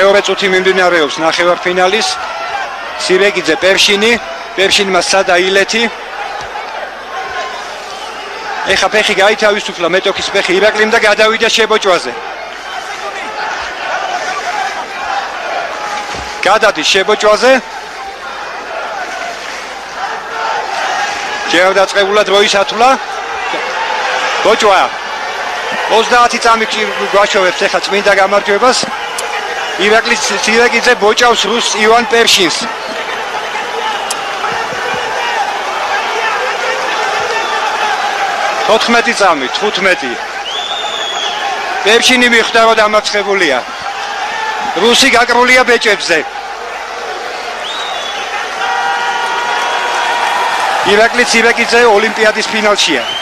მეორე წუთი მიმდინარეობს ნახევარფინალის. სირეგიძე პერშინი. პერშინმა სადა ილეთი. ეხა ფეხი გაითავისუფლა მეტოქის ფეხი ირაკლიმ და გადავიდა შებოჭვაზე. გადადის შებოჭვაზე. ჯერ დაწყებულა დროის ათვლა. ბოჭვა 30 წამი გვაშოვებს ეხა წმინდა გამარჯვებას ირაკლის სირაკიძე ბოჭავს რუს ივან პერშინს. 14 წამი 15 პერშინი მიხვდა რომ დამარცხებულია. რუსი გაკრულია ბეჭებზე. ირაკლი ცირაკიძე ოლიმპიადის ფინალშია